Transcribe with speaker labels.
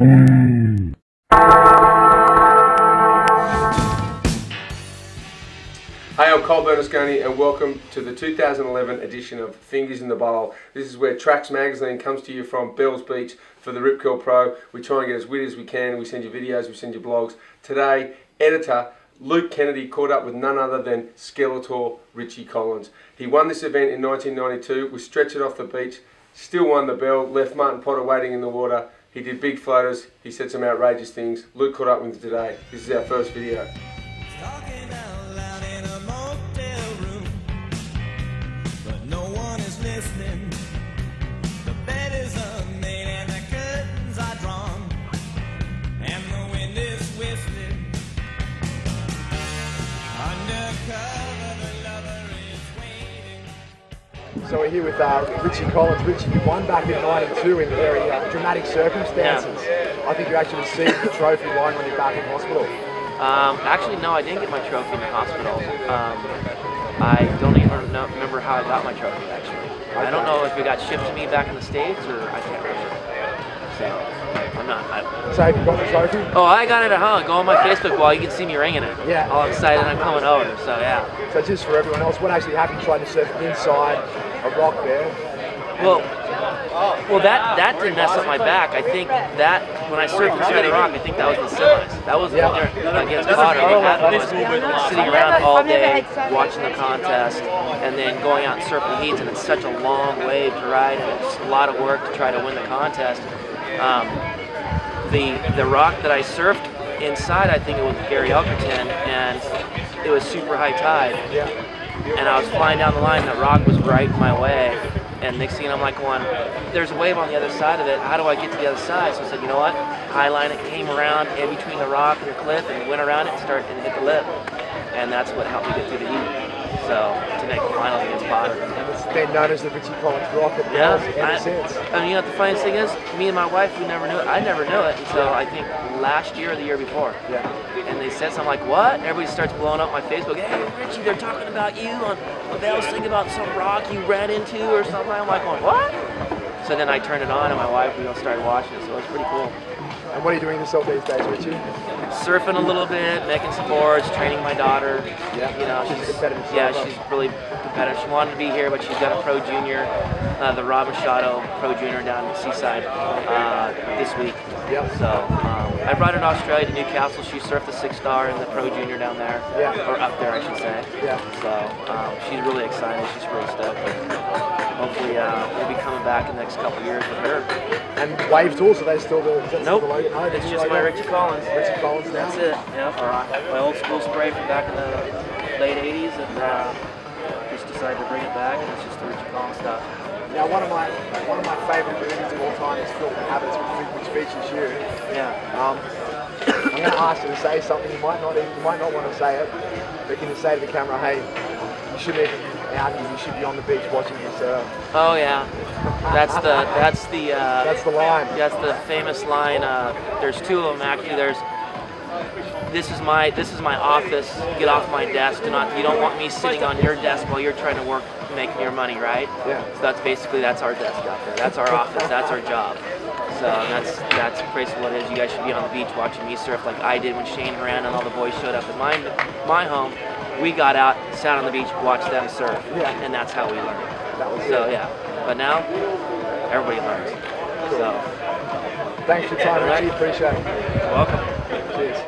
Speaker 1: Hey, I'm Cole Bernasconi and welcome to the 2011 edition of Fingers in the Bowl. This is where Tracks Magazine comes to you from Bells Beach for the Rip Curl Pro. We try and get as witty as we can. We send you videos, we send you blogs. Today, editor Luke Kennedy caught up with none other than Skeletor Richie Collins. He won this event in 1992, was stretched it off the beach, still won the bell, left Martin Potter waiting in the water. He did big floaters, he said some outrageous things. Luke caught up with him today. This is our first video.
Speaker 2: So we're here with uh, Richie Collins. Richie, you won back in '92 in very uh, dramatic circumstances. I think you actually received the trophy lying on your back in hospital.
Speaker 3: Um, actually, no, I didn't get my trophy in the hospital. Um, I don't even remember how I got my trophy, actually. I don't know if it got shipped to me back in the States or I can't remember. So, I'm not. I,
Speaker 2: So have you got the trophy?
Speaker 3: oh, I got it at home. Go on my Facebook wall. You can see me ringing it.
Speaker 2: Yeah.
Speaker 3: All excited I'm coming over. So, yeah.
Speaker 2: So just for everyone else, what actually happened? Tried to surf inside a rock there.
Speaker 3: Well, well, that that didn't mess up my back. I think that when I surfed inside the rock, I think that was the semis. That was
Speaker 2: Yeah.
Speaker 3: against Potter. What happened was sitting around all day watching the contest, and then going out and surfing heats, and it's such a long wave to ride, and it's a lot of work to try to win the contest. Um, the the rock that I surfed inside, I think it was Gary Elkerton, and it was super high tide
Speaker 2: Yeah.
Speaker 3: And I was flying down the line, and the rock was right in my way. And next thing I'm like going, there's a wave on the other side of it. How do I get to the other side? So I said, you know what? High line it came around in between the rock and the cliff and went around it and started and hit the lip. And that's what helped me get through the heat. So to make the finals against Potter.
Speaker 2: And it's been known as the Richie Collins rock at
Speaker 3: Yeah, I, and you know what the funniest thing is? Me and my wife, we never knew it. I never knew it until I think last year or the year before.
Speaker 2: Yeah.
Speaker 3: And they said something like, what? Everybody starts blowing up my Facebook. Hey, Richie, they're talking about you on the Bells thing about some rock you ran into or something. I'm like, going, what? So then I turned it on and my wife, we all started watching it. So it was pretty cool.
Speaker 2: And what are you doing yourself these days, Richie?
Speaker 3: Surfing a little bit, making some boards, training my daughter.
Speaker 2: Yeah.
Speaker 3: You know,
Speaker 2: She's
Speaker 3: she's,
Speaker 2: competitive
Speaker 3: yeah,
Speaker 2: surfer.
Speaker 3: she's really competitive. She wanted to be here, but she's got a pro junior, uh, the Rob Machado pro junior down in Seaside uh, this week.
Speaker 2: Yeah.
Speaker 3: So um, I brought her to Australia to Newcastle. She surfed the six star and the pro junior down there,
Speaker 2: Yeah.
Speaker 3: or up there, I should say.
Speaker 2: Yeah.
Speaker 3: So um, she's really excited. She's really stoked. Hopefully, uh, we'll be coming back in the next couple of years with her.
Speaker 2: And wave tools, are they still the, is still
Speaker 3: Nope,
Speaker 2: the? No,
Speaker 3: it's just my Richie Collins.
Speaker 2: Richie Collins now?
Speaker 3: That's it. Yeah, my old school spray from back in the late '80s, and uh, just decided to bring it back. And it's just the Richie Collins stuff.
Speaker 2: Now, one of my one of my favourite movies of all time is Filthy Habits, which, which features you.
Speaker 3: Yeah.
Speaker 2: Um, I'm going to ask you to say something. You might not even, you might not want to say it, but can you say to the camera, "Hey, you shouldn't even be. You should be on the beach watching your surf."
Speaker 3: Oh yeah. That's the that's the uh,
Speaker 2: That's the line.
Speaker 3: That's the famous line. Uh, there's two of them actually. There's this is my this is my office. Get off my desk. Do not you don't want me sitting on your desk while you're trying to work making your money, right?
Speaker 2: Yeah.
Speaker 3: So that's basically that's our desk out there. That's our office. That's our job. So that's that's basically what it is. You guys should be on the beach watching me surf like I did when Cheyne Horan and all the boys showed up at my my home. We got out, sat on the beach, watched them surf,
Speaker 2: Yeah.
Speaker 3: and that's how we learned. So
Speaker 2: it.
Speaker 3: yeah, but now everybody learns. So
Speaker 2: Thanks for your time, Richie. Appreciate it.
Speaker 3: You're welcome.